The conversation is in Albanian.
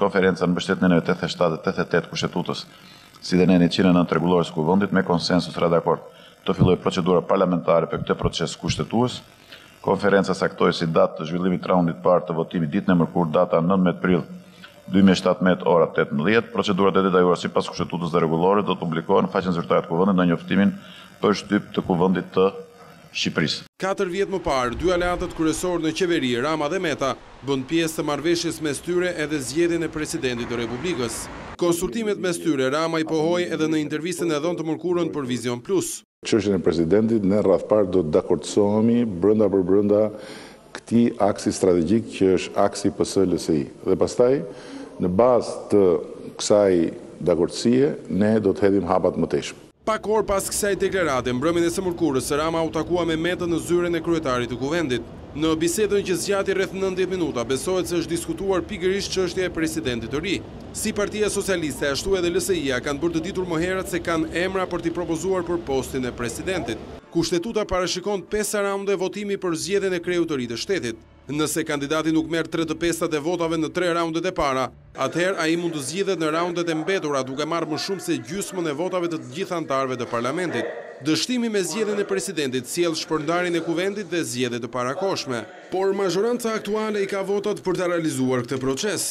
Konferenca në mbështetje të neneve tetëdhjetë e shtatë dhe tetëdhjetë e tetë të Kushtetutës, si dhe nenit njëqind e nëntë të Rregullores së Kuvendit, me konsensus ra dakord të fillojë procedura parlamentare për këtë proces kushtetues. Konferenca caktoi si datë të zhvillimit të raundit të parë të votimit ditën e mërkurë, data nëntëmbëdhjetë prill dy mijë e shtatëmbëdhjetë, ora tetëmbëdhjetë. Procedurat e detajuara sipas Kushtetutës dhe Rregullores do të publikohen në faqen zyrtare të Kuvendit në njoftimin për shtyp të Kuvendit të Shqipërisë. Katër vjet më parë, dy aleatët kryesorë në qeveri, Rama dhe Meta, bënë pjesë të marrëveshjes mes tyre edhe zgjedhjen e Presidentit të Republikës. Konsultimet mes tyre, Rama i pohoi edhe në intervistën e dhënë të mërkurën për Vizion Plus. Çështjen e Presidentit, ne radhë të parë do të dakordësohemi brendapërbrenda këtij aksi strategjik që është aksi PS-LSI. Dhe pastaj, në bazë të kësaj dakordësie, ne do të hedhim hapat e mëtejshëm. Pak orë pas kësaj deklarate, mbrëmjen e së mërkurës, Rama u takua me Metën në zyrën e kryetarit të Kuvendit. Në bisedën që zgjati rreth nëntëdhjetë minuta, besohet se është diskutuar pikërisht çështja e presidentit të ri. Si Partia Socialiste, ashtu edhe LSI-ja kanë bërë të ditur më herët se kanë emra për t'i propozuar për postin e presidentit. Kushtetuta parashikon pesë raunde votimi për zgjedhjen e kreut të ri të shtetit. Nëse kandidati nuk merr tre të pestat e votave në tre raundet e para, atëherë ai mund të zgjidhet në raundet e mbetura duke marrë më shumë se gjysmën e votave të të gjithë anëtarëve të parlamentit. Dështimi me zgjedhjen e presidentit sjell shpërndarjen e Kuvendit dhe zgjedhje të parakohshme. Por mazhoranca aktuale i ka votat për ta realizuar këtë proces.